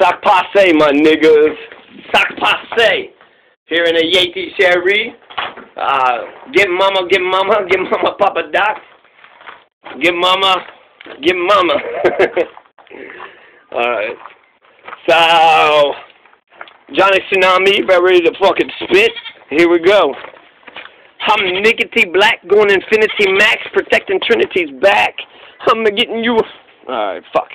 Sac passe, my niggas. Sac passe. Here in the Yeti Sherry. Uh, get mama, get mama, get mama Papa Doc. Get mama, get mama. Alright. So, Johnny Tsunami, about ready to fucking spit. Here we go. I'm Nickety Black, going Infinity Max, protecting Trinity's back. I'm getting you. Alright, fuck.